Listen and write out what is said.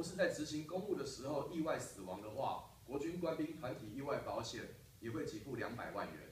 不是在执行公务的时候意外死亡的话国军官兵团体意外保险也会给付两百万元。